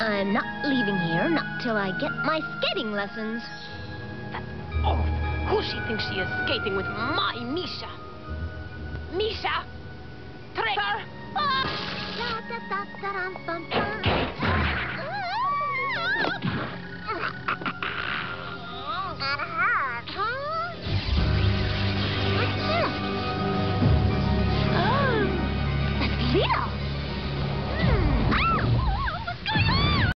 I'm not leaving here, not till I get my skating lessons. That oaf! Who she thinks she is skating with my Misha? Misha! Traitor! Ah! Leo.